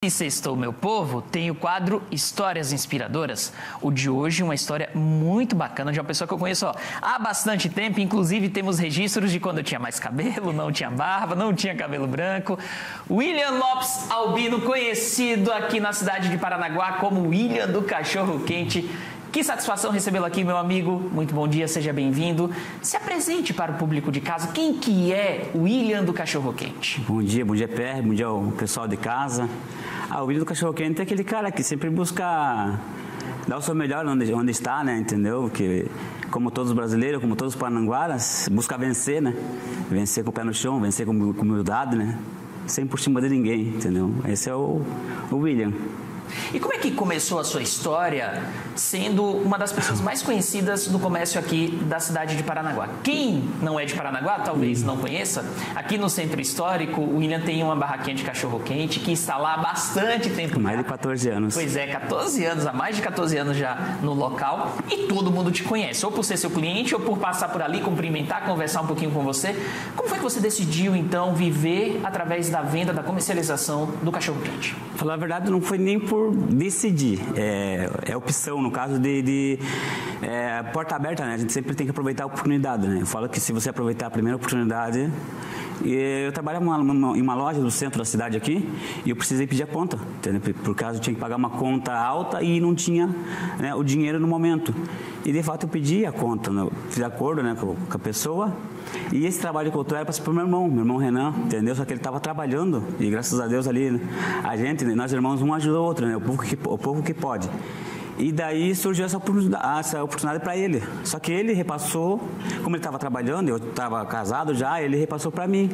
E sextou, meu povo, tem o quadro Histórias Inspiradoras. O de hoje, uma história muito bacana de uma pessoa que eu conheço ó, há bastante tempo. Inclusive, temos registros de quando eu tinha mais cabelo, não tinha barba, não tinha cabelo branco. William Lopes Albino, conhecido aqui na cidade de Paranaguá como William do Cachorro Quente. Que satisfação recebê-lo aqui, meu amigo. Muito bom dia, seja bem-vindo. Se apresente para o público de casa. Quem que é o William do Cachorro Quente? Bom dia, bom dia, PR, bom dia ao pessoal de casa. Ah, o William do Cachorro Quente é aquele cara que sempre busca dar o seu melhor onde, onde está, né? Entendeu? Que como todos os brasileiros, como todos os pananguaras, busca vencer, né? Vencer com o pé no chão, vencer com, com humildade, né? Sem por cima de ninguém, entendeu? Esse é o, o William. E como é que começou a sua história sendo uma das pessoas mais conhecidas do comércio aqui da cidade de Paranaguá? Quem não é de Paranaguá, talvez não conheça, aqui no centro histórico, o William tem uma barraquinha de cachorro-quente que está lá há bastante tempo. Mais de 14 anos. Pois é, 14 anos, há mais de 14 anos já no local e todo mundo te conhece, ou por ser seu cliente, ou por passar por ali, cumprimentar, conversar um pouquinho com você. Como foi que você decidiu, então, viver através da venda, da comercialização do cachorro-quente? Falar a verdade, não foi nem por decidir, é, é opção, no caso de, de é, porta aberta, né? A gente sempre tem que aproveitar a oportunidade, né? Eu falo que se você aproveitar a primeira oportunidade, eu trabalhava em uma loja no centro da cidade aqui e eu precisei pedir a conta, entendeu? Por caso eu tinha que pagar uma conta alta e não tinha né, o dinheiro no momento. E de fato eu pedi a conta, né? fiz acordo né, com a pessoa. E esse trabalho que eu tô era para ser pro meu irmão, meu irmão Renan, entendeu? Só que ele estava trabalhando e graças a Deus ali, né, a gente, nós irmãos, um ajuda o outro, né? O povo que, o povo que pode. E daí surgiu essa oportunidade, oportunidade para ele. Só que ele repassou, como ele estava trabalhando, eu estava casado já, ele repassou para mim.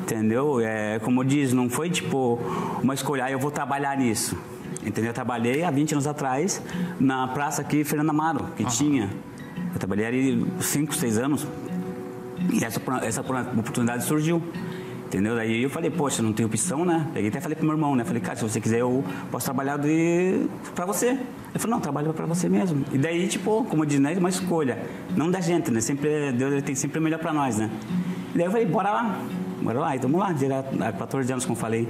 Entendeu? É, como diz, não foi tipo uma escolha, ah, eu vou trabalhar nisso. Entendeu? Eu trabalhei há 20 anos atrás na praça aqui, Fernando Amaro, que uhum. tinha. Eu trabalhei ali 5, 6 anos. E essa, essa oportunidade surgiu. Entendeu? Daí eu falei, poxa, não tem opção, né? Peguei até falei pro meu irmão, né? Falei, cara, se você quiser, eu posso trabalhar de... pra você. Ele falou, não, trabalho pra você mesmo. E daí, tipo, como diz, né? Uma escolha. Não da gente, né? Sempre, Deus ele tem sempre o melhor pra nós, né? E daí eu falei, bora lá. Bora lá, e vamos lá, há 14 anos, como falei.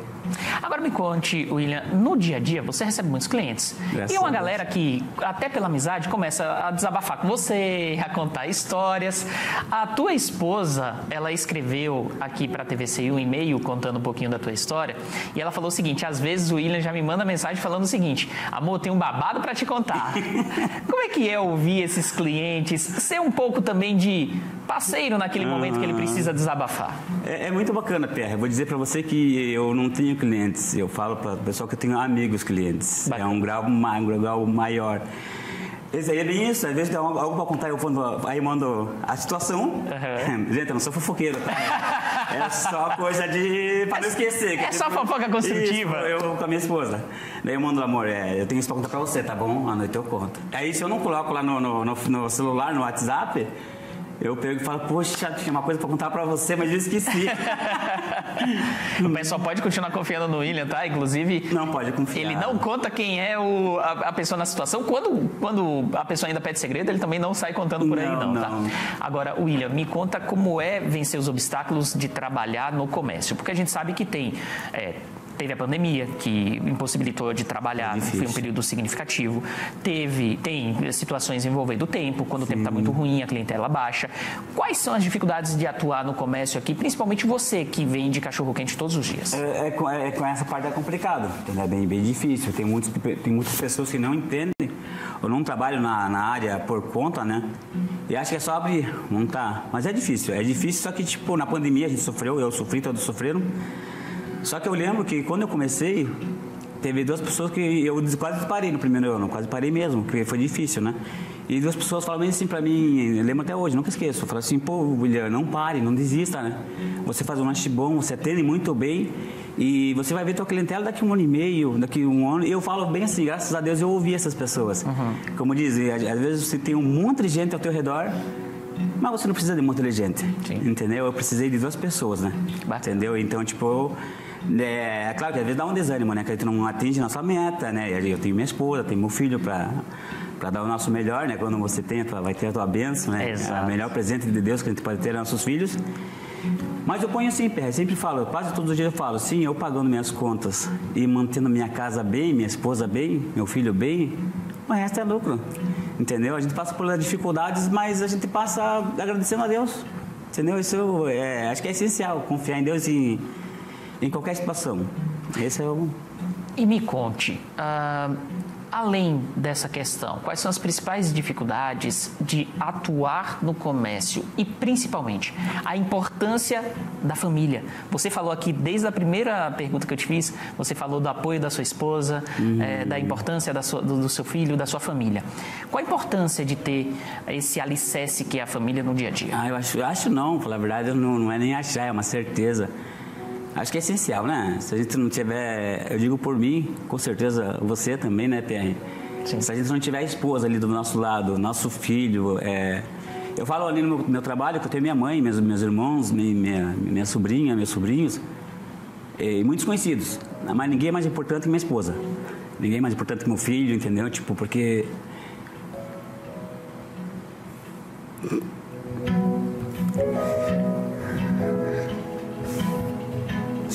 Agora me conte, William, no dia a dia você recebe muitos clientes. Graças e uma galera que, até pela amizade, começa a desabafar com você, a contar histórias. A tua esposa, ela escreveu aqui para a TVCI um e-mail contando um pouquinho da tua história. E ela falou o seguinte: às vezes o William já me manda mensagem falando o seguinte: amor, tem um babado para te contar. Como é que é ouvir esses clientes? Ser um pouco também de parceiro naquele momento que ele precisa desabafar. É, é muito bacana, Pierre. vou dizer para você que eu não tenho clientes. Eu falo para o pessoal que eu tenho amigos clientes. Bacana. É um grau, um grau maior. Esse aí é bem isso, às vezes tem algo para contar, eu mando, aí mando a situação. Uhum. Gente, eu não sou fofoqueiro, tá? É só coisa de. para não esquecer. É só fofoca construtiva. Isso, eu com a minha esposa. Daí eu mando, amor, é, eu tenho isso para contar para você, tá bom? À noite eu conto. Aí se eu não coloco lá no, no, no, no celular, no WhatsApp, eu pego e falo, poxa, tinha uma coisa para contar para você, mas eu esqueci. o pessoal pode continuar confiando no William, tá? Inclusive. Não pode confiar. Ele não conta quem é o, a, a, pessoa na situação. Quando, quando a pessoa ainda pede segredo, ele também não sai contando por aí, não, não, tá? Agora, William, me conta como é vencer os obstáculos de trabalhar no comércio. Porque a gente sabe que tem. É, Teve a pandemia, que impossibilitou de trabalhar, é foi um período significativo. Teve, tem situações envolvendo o tempo, quando Sim. o tempo está muito ruim, a clientela baixa. Quais são as dificuldades de atuar no comércio aqui, principalmente você que vende cachorro-quente todos os dias? É, é, com, é, com essa parte é complicado, é bem, bem difícil. Tem, muitos, tem muitas pessoas que não entendem eu não trabalho na, na, área por conta, né? E acho que é só abrir, tá. Mas é difícil, é difícil, só que, tipo, na pandemia a gente sofreu, eu sofri, todos sofreram. Só que eu lembro que quando eu comecei, teve duas pessoas que eu quase parei no primeiro ano, quase parei mesmo, porque foi difícil, né? E duas pessoas falaram assim pra mim, eu lembro até hoje, nunca esqueço, falaram assim, pô, William, não pare, não desista, né? Você faz um lanche bom, você atende muito bem e você vai ver tua clientela daqui um ano e meio, daqui um ano. E eu falo bem assim, graças a Deus eu ouvi essas pessoas. Uhum. Como dizem, às vezes você tem um monte de gente ao teu redor, mas você não precisa de muita gente, Sim. entendeu? Eu precisei de duas pessoas, né? Entendeu? Então, tipo, é, é, claro que às vezes dá um desânimo, né? Que a gente não atinge nossa meta, né? Eu tenho minha esposa, tenho meu filho para para dar o nosso melhor, né? Quando você tem, vai ter a tua bênção, né? Exato. É o melhor presente de Deus que a gente pode ter aos nossos filhos. Mas eu ponho assim, Pé, sempre falo, quase todos os dias eu falo, sim, eu pagando minhas contas e mantendo minha casa bem, minha esposa bem, meu filho bem, o resto é lucro. Entendeu? A gente passa por dificuldades, mas a gente passa agradecendo a Deus. Entendeu? Isso é, acho que é essencial, confiar em Deus em, em qualquer situação. Esse é o. E me conte, uh, além dessa questão, quais são as principais dificuldades de atuar no comércio e, principalmente, a importância da família? Você falou aqui, desde a primeira pergunta que eu te fiz, você falou do apoio da sua esposa, é, da importância da sua, do, do, seu filho, da sua família. Qual a importância de ter esse alicerce que é a família no dia a dia? Ah, eu acho, eu acho não, pela verdade, não, não é nem achar, é uma certeza. Acho que é essencial, né? Se a gente não tiver, eu digo por mim, com certeza você também, né, PR? Sim. Se a gente não tiver a esposa ali do nosso lado, nosso filho, é... eu falo ali no meu, meu, trabalho que eu tenho minha mãe, meus, meus irmãos, minha, minha, minha sobrinha, meus sobrinhos, e muitos conhecidos, mas ninguém é mais importante que minha esposa. Ninguém é mais importante que meu filho, entendeu? Tipo, porque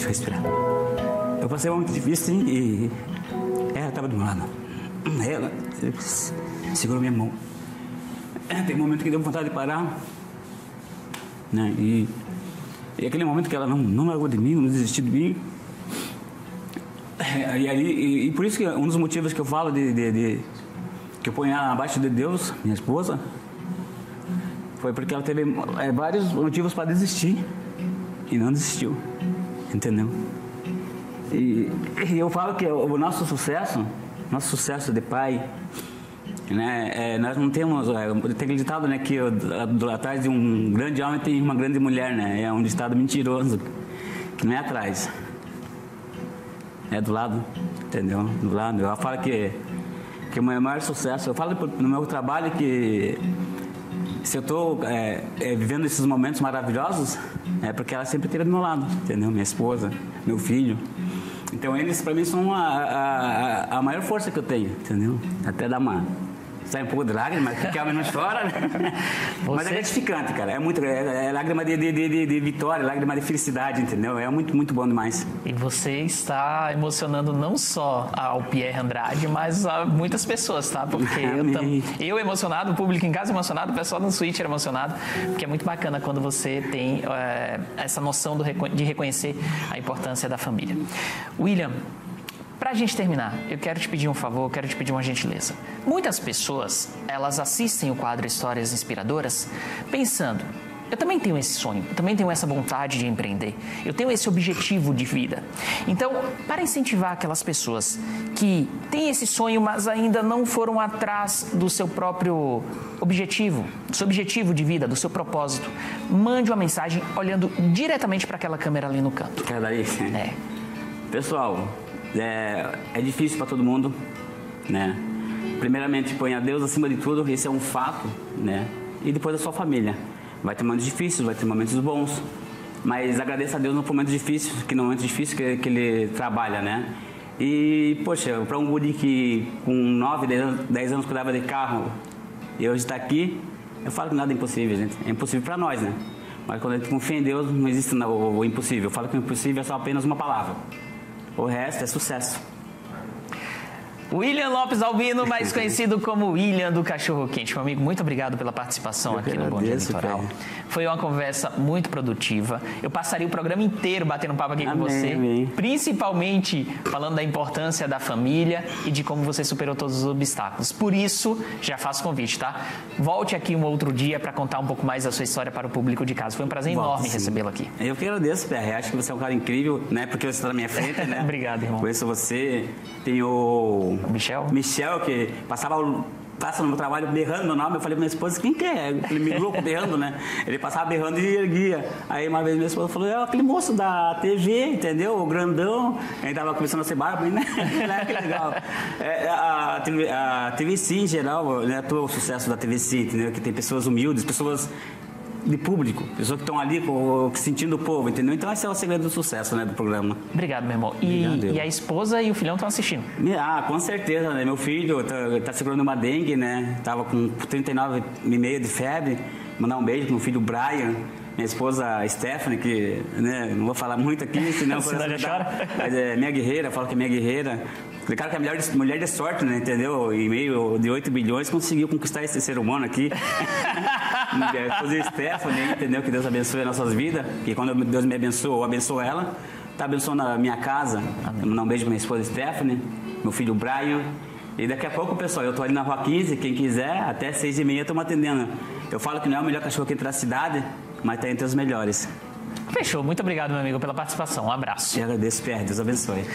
respirar. Eu passei um momento difícil e ela estava do meu lado. Ela segurou minha mão. É, tem um momento que deu vontade de parar. Né? E, e aquele momento que ela não, não largou de mim, não desistiu de mim. É, e, e, e, por isso que um dos motivos que eu falo de, de, de que eu ponho ela abaixo de Deus, minha esposa, foi porque ela teve é, vários motivos para desistir e não desistiu. Entendeu? E, e eu falo que o nosso sucesso, nosso sucesso de pai, né, é, nós não temos, é, tem ditado né, que atrás de um grande homem tem uma grande mulher, né? É um ditado mentiroso, que não é atrás. É do lado, entendeu? Do lado. Eu falo que, que o meu maior sucesso, eu falo no meu trabalho que se eu estou é, é, vivendo esses momentos maravilhosos, é porque ela sempre esteve do meu lado, entendeu? Minha esposa, meu filho. Então eles para mim são a, a, a, maior força que eu tenho, entendeu? Até dá uma sai um pouco de lágrima, que a não chora, né? Mas é gratificante, cara. É muito é, é lágrima de, de, de, de, vitória, lágrima de felicidade, entendeu? É muito, muito bom demais. E você está emocionando não só ao Pierre Andrade, mas a muitas pessoas, tá? Porque eu, tam, eu emocionado, o público em casa emocionado, o pessoal no Switch era emocionado, porque é muito bacana quando você tem é, essa noção do, de reconhecer a importância da família. William, para a gente terminar, eu quero te pedir um favor, quero te pedir uma gentileza. Muitas pessoas, elas assistem o quadro Histórias Inspiradoras pensando, eu também tenho esse sonho, eu também tenho essa vontade de empreender, eu tenho esse objetivo de vida. Então, para incentivar aquelas pessoas que têm esse sonho, mas ainda não foram atrás do seu próprio objetivo, do seu objetivo de vida, do seu propósito, mande uma mensagem olhando diretamente para aquela câmera ali no canto. Quer isso? É. Pessoal, é, é difícil para todo mundo, né? Primeiramente, põe a Deus acima de tudo, esse é um fato, né? E depois a sua família. Vai ter momentos difíceis, vai ter momentos bons, mas agradeça a Deus no momento difícil, que no momento difícil que, que Ele trabalha, né? E, poxa, para um guri que com 9, 10 anos, 10 anos cuidava de carro e hoje está aqui, eu falo que nada é impossível, gente. É impossível para nós, né? Mas quando a gente confia em Deus, não existe o, o impossível. Eu falo que o impossível é só apenas uma palavra. O resto é sucesso. William Lopes Albino, mais conhecido como William do Cachorro Quente. Meu amigo, muito obrigado pela participação Eu aqui no Bom Dia Litoral. Foi uma conversa muito produtiva. Eu passaria o programa inteiro batendo papo aqui amém, com você, amém. principalmente falando da importância da família e de como você superou todos os obstáculos. Por isso, já faço convite, tá? Volte aqui um outro dia para contar um pouco mais da sua história para o público de casa. Foi um prazer enorme recebê-lo aqui. Eu que agradeço, PR. Acho que você é um cara incrível, né? Porque você está na minha frente, né? Obrigado, irmão. Conheço você, tenho Michel? Michel, que passava o passa no meu trabalho berrando meu nome. Eu falei pra minha esposa, quem que é? Ele me louco berrando, né? Ele passava berrando e erguia. Aí uma vez minha esposa falou, é aquele moço da TV, entendeu? O grandão. Aí tava começando a ser barba, né? que legal. É, é a, a, TVC em geral, né? O sucesso da TVC, entendeu? Que tem pessoas humildes, pessoas de público, pessoas que estão ali sentindo o povo, entendeu? Então esse é o segredo do sucesso, né, do programa. Obrigado, meu irmão. E, Obrigado, e a esposa e o filhão estão assistindo? Ah, com certeza, né? Meu filho tá, tá segurando uma dengue, né? Tava com 39,5 de febre. Mandar um beijo pro meu filho Brian. minha esposa Stephanie, que né, não vou falar muito aqui, senão... senão já chora. Mas é minha guerreira, falo que é minha guerreira. Claro que é a mulher de, mulher de sorte, né? Entendeu? Em meio de 8 bilhões conseguiu conquistar esse ser humano aqui. minha esposa Stephanie, entendeu? Que Deus abençoe as nossas vidas. Que quando Deus me abençoa, eu abençoo ela. Tá abençoando a minha casa. Mandar um beijo pra minha esposa Stephanie, meu filho Brian. E daqui a pouco, pessoal, eu tô ali na Rua 15, quem quiser, até 6 e meia estamos atendendo. Eu falo que não é o melhor cachorro aqui da cidade, mas tá entre os melhores. Fechou. Muito obrigado, meu amigo, pela participação. Um abraço. Eu agradeço, Pierre. Deus abençoe.